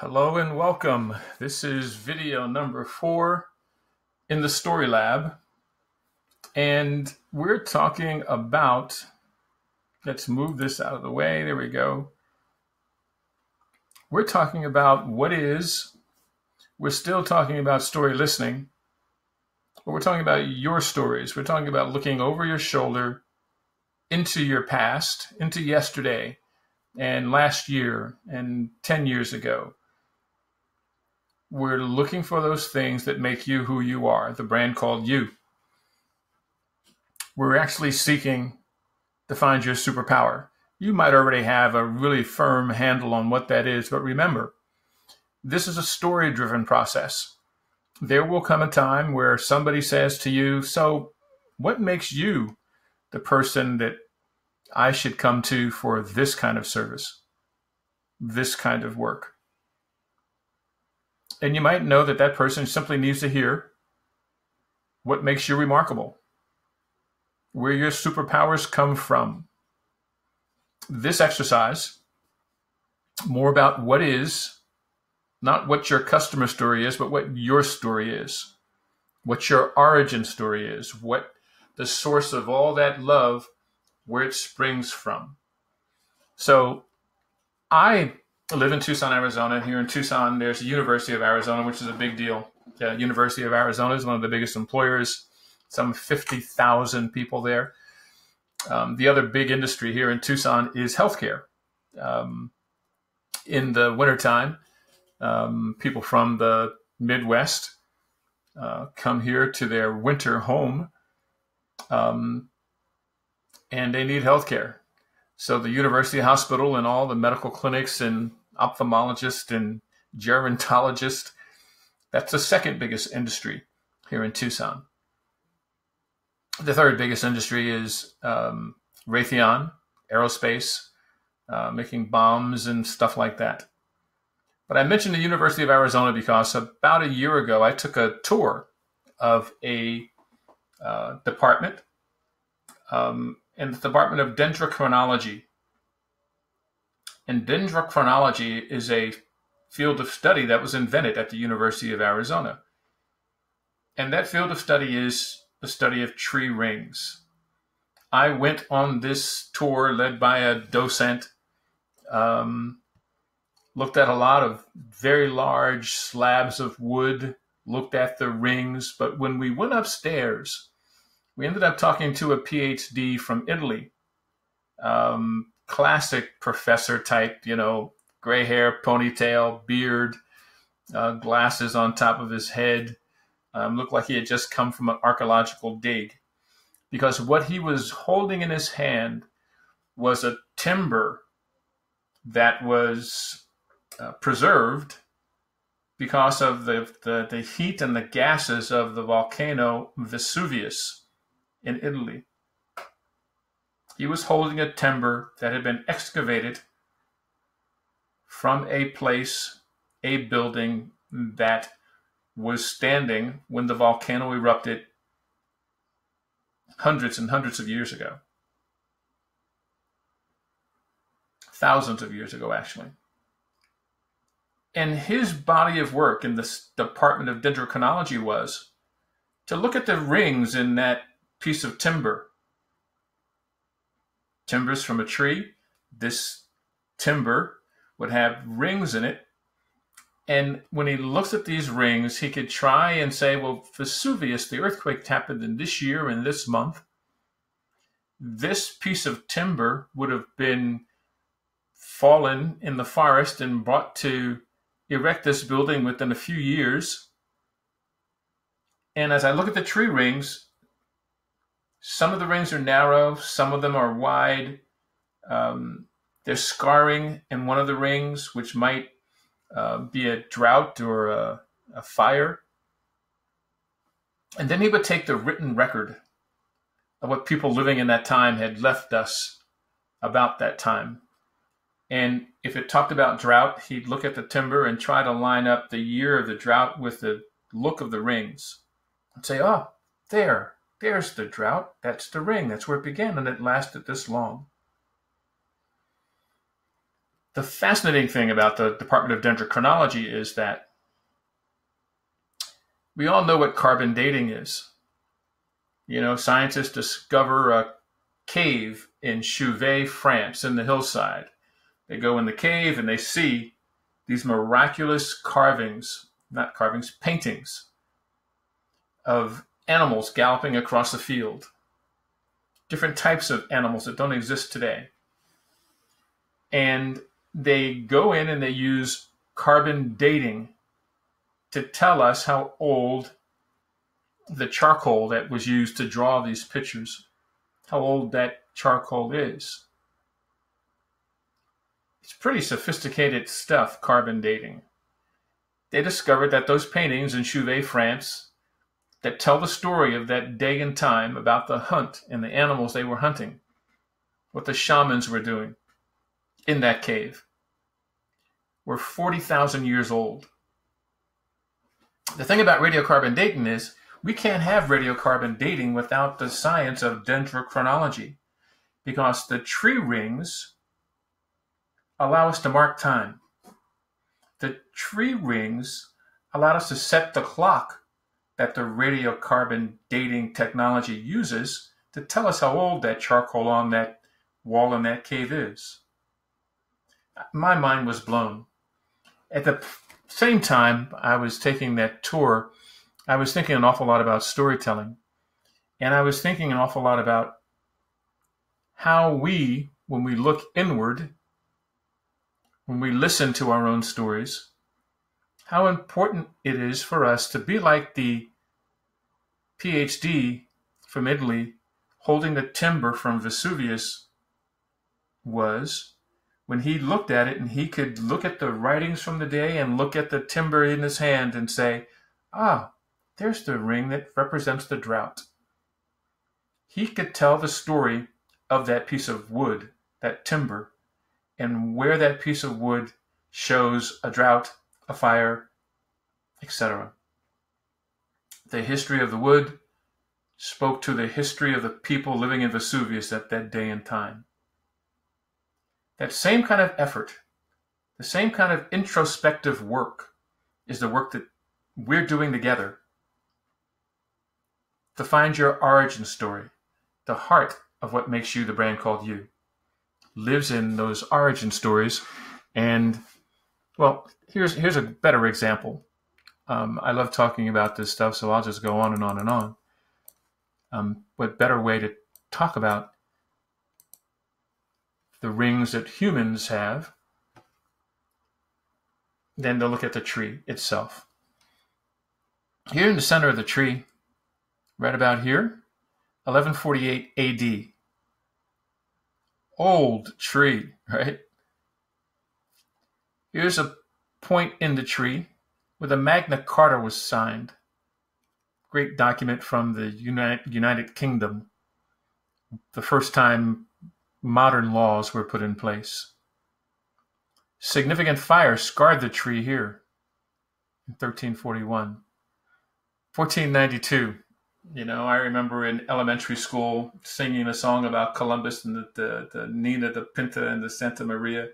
Hello and welcome. This is video number four in the Story Lab. And we're talking about, let's move this out of the way. There we go. We're talking about what is, we're still talking about story listening, but we're talking about your stories. We're talking about looking over your shoulder into your past, into yesterday and last year and 10 years ago we're looking for those things that make you who you are, the brand called you. We're actually seeking to find your superpower. You might already have a really firm handle on what that is, but remember, this is a story driven process. There will come a time where somebody says to you, So, what makes you the person that I should come to for this kind of service, this kind of work? And you might know that that person simply needs to hear what makes you remarkable, where your superpowers come from. This exercise, more about what is, not what your customer story is, but what your story is, what your origin story is, what the source of all that love, where it springs from. So I I live in Tucson, Arizona. Here in Tucson, there's the University of Arizona, which is a big deal. The University of Arizona is one of the biggest employers, some 50,000 people there. Um, the other big industry here in Tucson is healthcare. Um, in the wintertime, um, people from the Midwest uh, come here to their winter home um, and they need healthcare. So the university hospital and all the medical clinics and ophthalmologists and gerontologists, that's the second biggest industry here in Tucson. The third biggest industry is um, Raytheon, aerospace, uh, making bombs and stuff like that. But I mentioned the University of Arizona because about a year ago I took a tour of a uh, department um, in the Department of Dendrochronology. And dendrochronology is a field of study that was invented at the University of Arizona. And that field of study is the study of tree rings. I went on this tour led by a docent, um, looked at a lot of very large slabs of wood, looked at the rings. But when we went upstairs, we ended up talking to a PhD from Italy, um, classic professor type, you know, gray hair, ponytail, beard, uh, glasses on top of his head. Um, looked like he had just come from an archaeological dig. Because what he was holding in his hand was a timber that was uh, preserved because of the, the, the heat and the gases of the volcano Vesuvius in Italy. He was holding a timber that had been excavated from a place, a building that was standing when the volcano erupted hundreds and hundreds of years ago. Thousands of years ago, actually. And his body of work in this Department of Dendrochronology was to look at the rings in that piece of timber. Timbers from a tree. This timber would have rings in it. And when he looks at these rings, he could try and say, well, Vesuvius, the earthquake happened in this year and this month. This piece of timber would have been fallen in the forest and brought to erect this building within a few years. And as I look at the tree rings, some of the rings are narrow, some of them are wide. Um, there's scarring in one of the rings, which might uh, be a drought or a, a fire. And then he would take the written record of what people living in that time had left us about that time. And if it talked about drought, he'd look at the timber and try to line up the year of the drought with the look of the rings and say, oh, there, there's the drought. That's the ring. That's where it began, and it lasted this long. The fascinating thing about the Department of Dendrochronology is that we all know what carbon dating is. You know, scientists discover a cave in Chauvet, France, in the hillside. They go in the cave and they see these miraculous carvings, not carvings, paintings of animals galloping across the field. Different types of animals that don't exist today. And they go in and they use carbon dating to tell us how old the charcoal that was used to draw these pictures, how old that charcoal is. It's pretty sophisticated stuff, carbon dating. They discovered that those paintings in Chauvet, France, that tell the story of that day and time about the hunt and the animals they were hunting, what the shamans were doing in that cave, were 40,000 years old. The thing about radiocarbon dating is we can't have radiocarbon dating without the science of dendrochronology because the tree rings allow us to mark time. The tree rings allow us to set the clock that the radiocarbon dating technology uses to tell us how old that charcoal on that wall in that cave is. My mind was blown. At the same time, I was taking that tour I was thinking an awful lot about storytelling. And I was thinking an awful lot about how we, when we look inward, when we listen to our own stories, how important it is for us to be like the PhD from Italy holding the timber from Vesuvius was when he looked at it and he could look at the writings from the day and look at the timber in his hand and say, ah, there's the ring that represents the drought. He could tell the story of that piece of wood, that timber, and where that piece of wood shows a drought, a fire, etc. The history of the wood spoke to the history of the people living in Vesuvius at that day and time. That same kind of effort, the same kind of introspective work, is the work that we're doing together to find your origin story, the heart of what makes you the brand called you, lives in those origin stories. And well, here's here's a better example. Um, I love talking about this stuff, so I'll just go on and on and on. Um, what better way to talk about the rings that humans have than to look at the tree itself? Here in the center of the tree right about here, 1148 AD. Old tree, right? Here's a point in the tree where the Magna Carta was signed. Great document from the United, United Kingdom. The first time modern laws were put in place. Significant fire scarred the tree here in 1341. 1492, you know, I remember in elementary school singing a song about Columbus and the, the, the Nina, the Pinta, and the Santa Maria,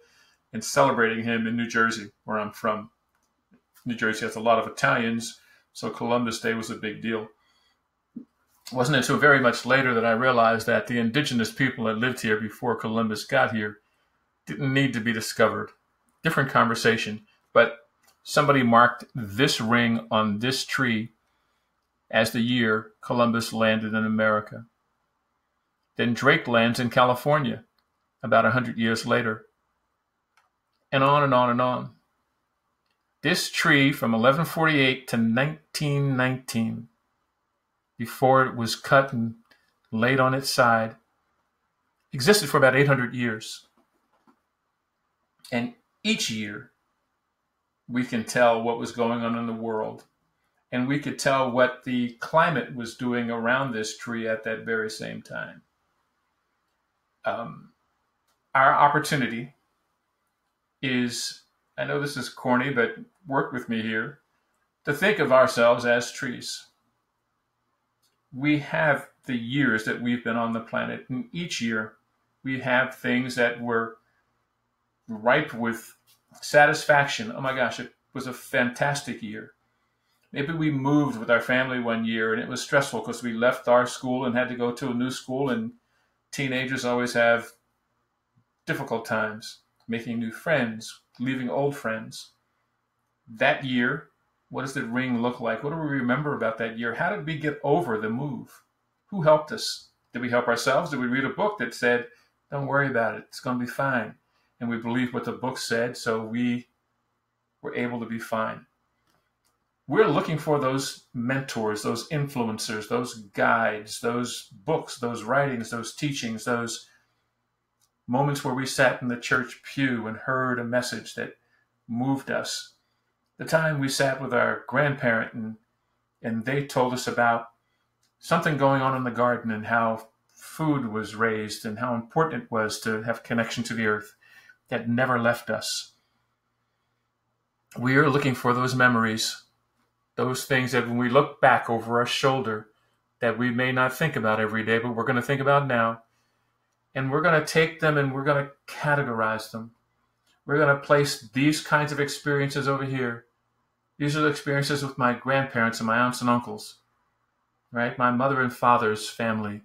and celebrating him in New Jersey, where I'm from. New Jersey has a lot of Italians, so Columbus Day was a big deal. It wasn't it? until very much later that I realized that the indigenous people that lived here before Columbus got here didn't need to be discovered. Different conversation, but somebody marked this ring on this tree as the year Columbus landed in America. Then Drake lands in California about a hundred years later. And on and on and on. This tree from 1148 to 1919, before it was cut and laid on its side, existed for about 800 years. And each year, we can tell what was going on in the world and we could tell what the climate was doing around this tree at that very same time. Um, our opportunity is, I know this is corny, but work with me here, to think of ourselves as trees. We have the years that we've been on the planet, and each year we have things that were ripe with satisfaction. Oh my gosh, it was a fantastic year. Maybe we moved with our family one year and it was stressful because we left our school and had to go to a new school, and teenagers always have difficult times making new friends, leaving old friends. That year, what does the ring look like? What do we remember about that year? How did we get over the move? Who helped us? Did we help ourselves? Did we read a book that said, don't worry about it, it's going to be fine? And we believed what the book said, so we were able to be fine. We're looking for those mentors, those influencers, those guides, those books, those writings, those teachings, those moments where we sat in the church pew and heard a message that moved us. The time we sat with our grandparent and and they told us about something going on in the garden and how food was raised and how important it was to have connection to the earth that never left us. We are looking for those memories, those things that when we look back over our shoulder, that we may not think about every day, but we're going to think about now. And we're going to take them and we're going to categorize them. We're going to place these kinds of experiences over here. These are the experiences with my grandparents and my aunts and uncles right? My mother and father's family.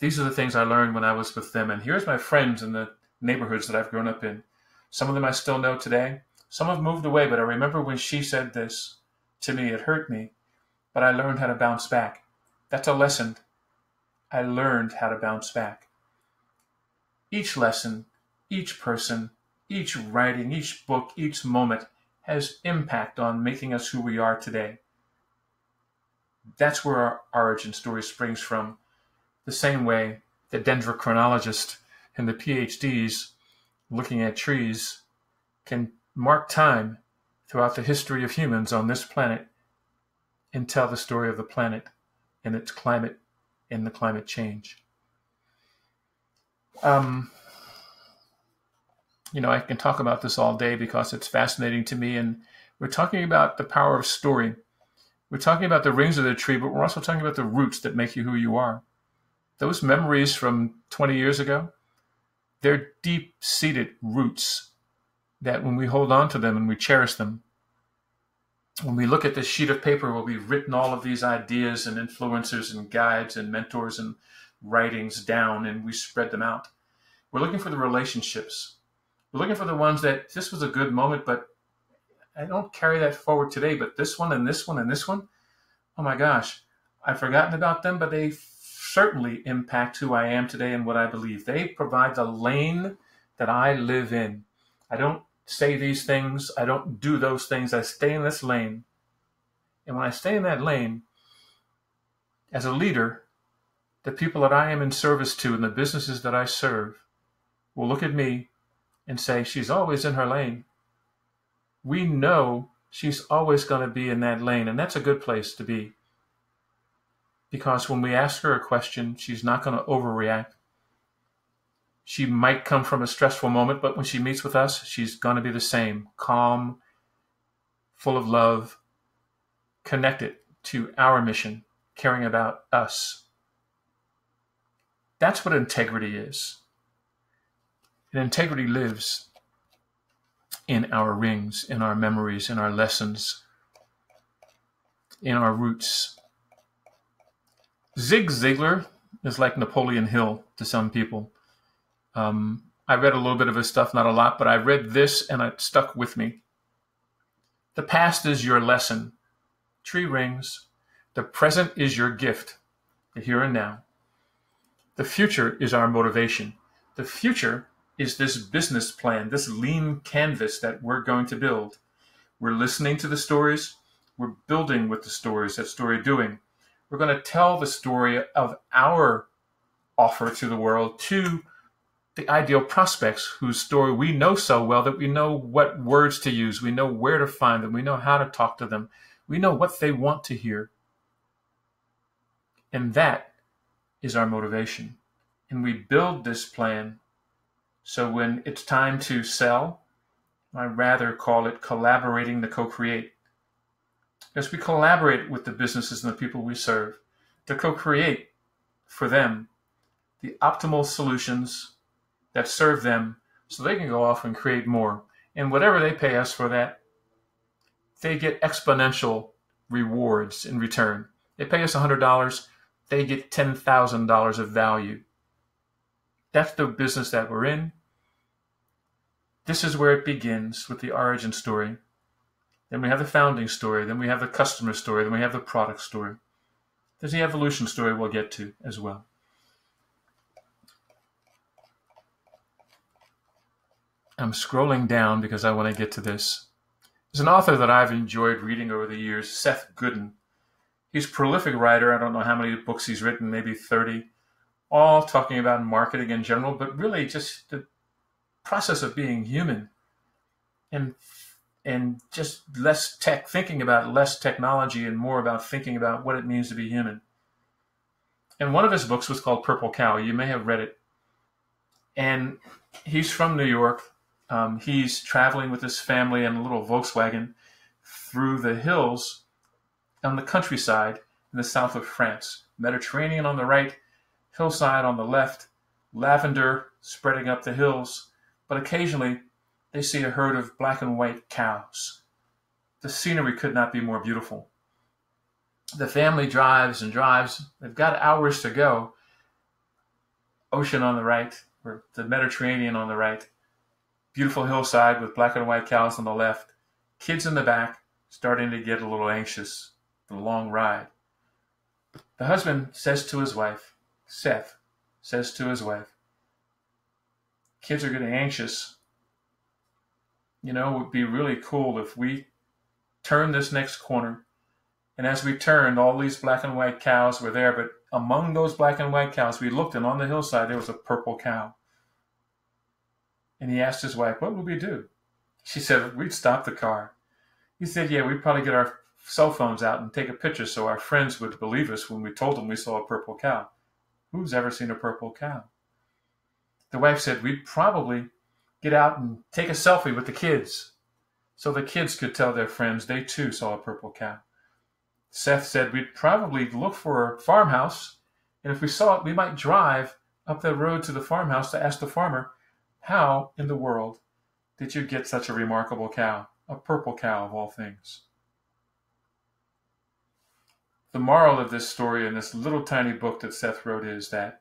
These are the things I learned when I was with them. And here's my friends in the neighborhoods that I've grown up in. Some of them I still know today. Some have moved away, but I remember when she said this to me, it hurt me, but I learned how to bounce back. That's a lesson. I learned how to bounce back. Each lesson, each person, each writing, each book, each moment has impact on making us who we are today that's where our origin story springs from. The same way the dendrochronologist and the PhDs looking at trees can mark time throughout the history of humans on this planet and tell the story of the planet and its climate and the climate change. Um, you know, I can talk about this all day because it's fascinating to me. And we're talking about the power of story. We're talking about the rings of the tree, but we're also talking about the roots that make you who you are. Those memories from 20 years ago, they're deep seated roots that when we hold on to them and we cherish them, when we look at this sheet of paper where we've written all of these ideas and influencers and guides and mentors and writings down and we spread them out, we're looking for the relationships. We're looking for the ones that this was a good moment, but I don't carry that forward today, but this one and this one and this one, oh my gosh, I've forgotten about them, but they certainly impact who I am today and what I believe. They provide the lane that I live in. I don't say these things, I don't do those things, I stay in this lane. And when I stay in that lane, as a leader, the people that I am in service to and the businesses that I serve will look at me and say, She's always in her lane we know she's always going to be in that lane, and that's a good place to be. Because when we ask her a question, she's not going to overreact. She might come from a stressful moment, but when she meets with us, she's going to be the same calm, full of love, connected to our mission, caring about us. That's what integrity is. And integrity lives in our rings, in our memories, in our lessons, in our roots. Zig Ziglar is like Napoleon Hill to some people. Um, I read a little bit of his stuff, not a lot, but I read this and it stuck with me. The past is your lesson, tree rings. The present is your gift, the here and now. The future is our motivation. The future is this business plan, this lean canvas that we're going to build. We're listening to the stories, we're building with the stories that story doing. We're going to tell the story of our offer to the world to the ideal prospects whose story we know so well that we know what words to use, we know where to find them, we know how to talk to them, we know what they want to hear. And that is our motivation. And we build this plan so when it's time to sell, I rather call it collaborating to co-create. Because we collaborate with the businesses and the people we serve to co-create for them the optimal solutions that serve them so they can go off and create more. And whatever they pay us for that, they get exponential rewards in return. They pay us $100, they get $10,000 of value. That's the business that we're in. This is where it begins with the origin story. Then we have the founding story. Then we have the customer story. Then we have the product story. There's the evolution story we'll get to as well. I'm scrolling down because I want to get to this. There's an author that I've enjoyed reading over the years, Seth Godin. He's a prolific writer. I don't know how many books he's written, maybe 30, all talking about marketing in general, but really just the process of being human and and just less tech thinking about less technology and more about thinking about what it means to be human. And one of his books was called Purple Cow. You may have read it. And he's from New York um, he's traveling with his family in a little Volkswagen through the hills on the countryside in the south of France. Mediterranean on the right, hillside on the left, lavender spreading up the hills, but occasionally they see a herd of black and white cows. The scenery could not be more beautiful. The family drives and drives. They've got hours to go. Ocean on the right, or the Mediterranean on the right beautiful hillside with black and white cows on the left, kids in the back starting to get a little anxious. The long ride. The husband says to his wife, Seth says to his wife, kids are getting anxious. You know, it would be really cool if we turn this next corner. And as we turned, all these black and white cows were there, but among those black and white cows, we looked and on the hillside there was a purple cow. And he asked his wife, What would we do? She said, We'd stop the car. He said, Yeah, we'd probably get our cell phones out and take a picture so our friends would believe us when we told them we saw a purple cow. Who's ever seen a purple cow? The wife said, We'd probably get out and take a selfie with the kids so the kids could tell their friends they too saw a purple cow. Seth said, We'd probably look for a farmhouse, and if we saw it, we might drive up the road to the farmhouse to ask the farmer how in the world did you get such a remarkable cow, a purple cow of all things? The moral of this story in this little tiny book that Seth wrote is that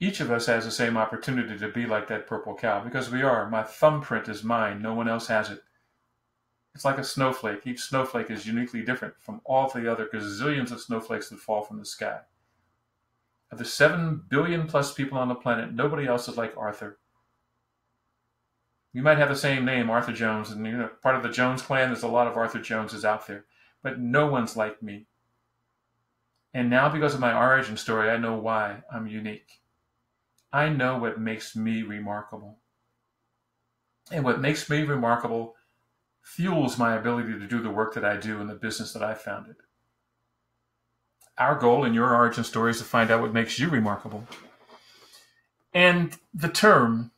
each of us has the same opportunity to be like that purple cow because we are. My thumbprint is mine, no one else has it. It's like a snowflake. Each snowflake is uniquely different from all the other gazillions of snowflakes that fall from the sky. Of the 7 billion plus people on the planet, nobody else is like Arthur. You might have the same name, Arthur Jones, and you know, part of the Jones clan, there's a lot of Arthur Joneses out there, but no one's like me. And now, because of my origin story, I know why I'm unique. I know what makes me remarkable. And what makes me remarkable fuels my ability to do the work that I do in the business that I founded. Our goal in your origin story is to find out what makes you remarkable. And the term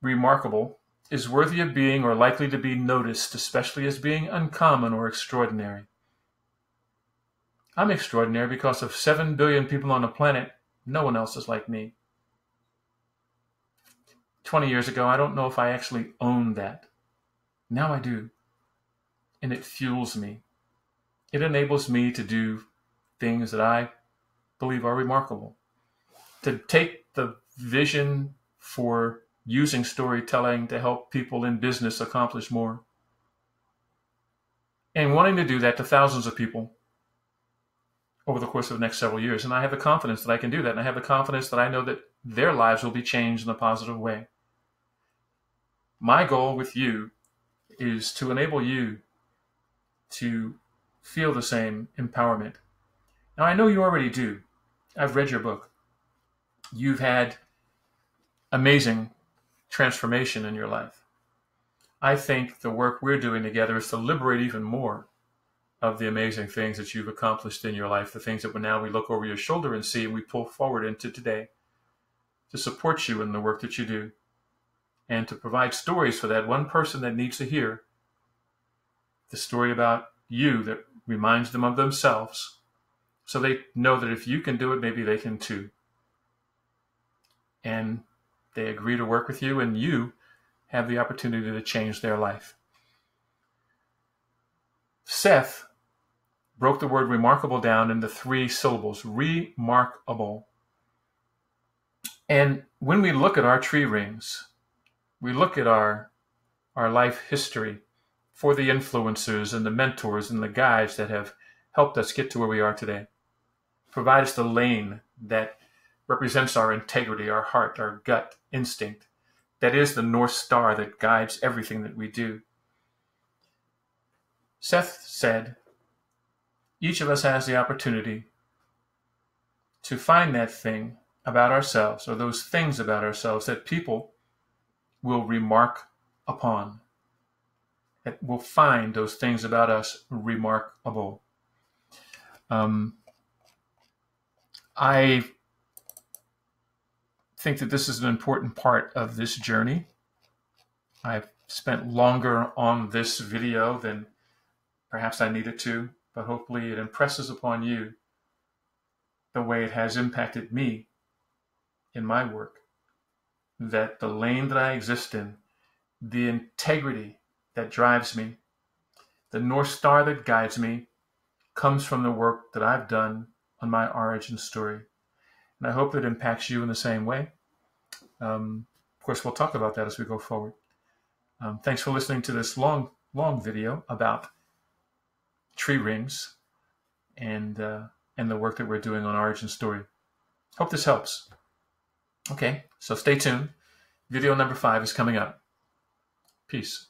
remarkable is worthy of being or likely to be noticed, especially as being uncommon or extraordinary. I'm extraordinary because of 7 billion people on the planet. No one else is like me. 20 years ago, I don't know if I actually owned that. Now I do. And it fuels me. It enables me to do things that I believe are remarkable. To take the vision for using storytelling to help people in business accomplish more. And wanting to do that to thousands of people over the course of the next several years. And I have the confidence that I can do that. And I have the confidence that I know that their lives will be changed in a positive way. My goal with you is to enable you to feel the same empowerment now, I know you already do. I've read your book. You've had amazing transformation in your life. I think the work we're doing together is to liberate even more of the amazing things that you've accomplished in your life, the things that now we look over your shoulder and see and we pull forward into today to support you in the work that you do and to provide stories for that one person that needs to hear the story about you that reminds them of themselves so they know that if you can do it, maybe they can too. And They agree to work with you, and you have the opportunity to change their life. Seth broke the word remarkable down into three syllables remarkable. And when we look at our tree rings, we look at our, our life history for the influencers and the mentors and the guides that have helped us get to where we are today. Provide us the lane that represents our integrity, our heart, our gut instinct. That is the North Star that guides everything that we do. Seth said, each of us has the opportunity to find that thing about ourselves or those things about ourselves that people will remark upon, that will find those things about us remarkable. Um, I think that this is an important part of this journey. I've spent longer on this video than perhaps I needed to but hopefully it impresses upon you the way it has impacted me in my work. That the lane that I exist in, the integrity that drives me, the North Star that guides me, comes from the work that I've done on my origin story. And I hope it impacts you in the same way. Um, of course, we'll talk about that as we go forward. Um, thanks for listening to this long, long video about tree rings and uh, and the work that we're doing on Origin Story. Hope this helps. Okay, so stay tuned. Video number five is coming up. Peace.